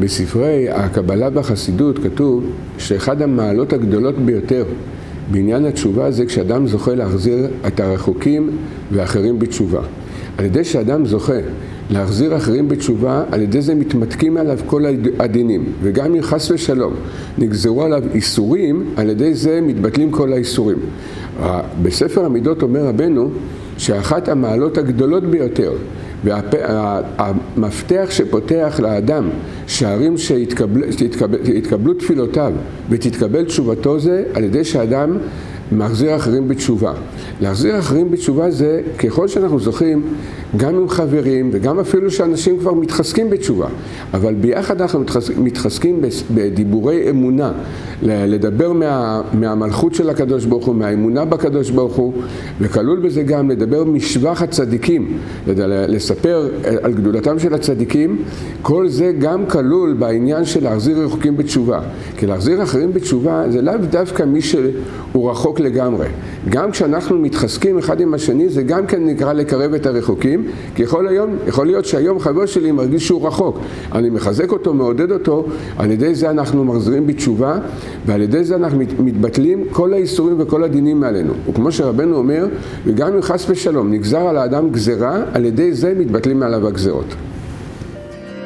בספרי הקבלה והחסידות כתוב שאחד המעלות הגדולות ביותר בעניין התשובה זה כשאדם זוכה להחזיר את הרחוקים ואחרים בתשובה. על ידי שאדם זוכה להחזיר אחרים בתשובה, על ידי זה מתמתקים עליו כל הדינים. וגם אם חס ושלום נגזרו עליו איסורים, על ידי זה מתבטלים כל האיסורים. בספר המידות אומר רבנו שאחת המעלות הגדולות ביותר והמפתח שפותח לאדם שערים שיתקבל, שיתקבלו תפילותיו ותתקבל תשובתו זה על ידי שאדם מחזיר אחרים בתשובה. להחזיר אחרים בתשובה זה ככל שאנחנו זוכים גם עם חברים וגם אפילו שאנשים כבר מתחזקים בתשובה. אבל ביחד אנחנו מתחזקים בדיבורי אמונה, לדבר מה, מהמלכות של הקדוש ברוך הוא, מהאמונה בקדוש ברוך הוא, וכלול בזה גם לדבר משבח הצדיקים, לספר על גדולתם של הצדיקים, כל זה גם כלול בעניין של להחזיר רחוקים בתשובה. כי להחזיר אחרים בתשובה זה לאו דווקא מי שהוא רחוק לגמרי. גם כשאנחנו מתחזקים אחד עם השני זה גם כן נקרא לקרב את הרחוקים, כי יכול, היום, יכול להיות שהיום חבר שלי מרגיש שהוא רחוק. אני מחזק אותו, מעודד אותו, על ידי זה אנחנו מחזירים בתשובה, ועל ידי זה אנחנו מתבטלים כל האיסורים וכל הדינים מעלינו. וכמו שרבנו אומר, וגם אם חס ושלום נגזר על האדם גזרה, על ידי זה מתבטלים מעליו הגזרות.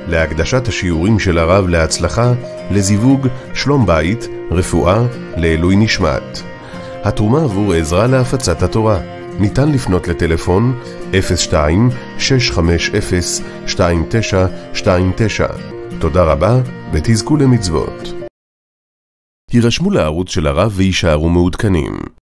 להקדשת השיעורים של הרב להצלחה, לזיווג, שלום בית, רפואה, לעילוי נשמת. התרומה עבור עזרה להפצת התורה. ניתן לפנות לטלפון 02-650-2929. תודה רבה ותזכו למצוות. הירשמו לערוץ של הרב ויישארו מעודכנים.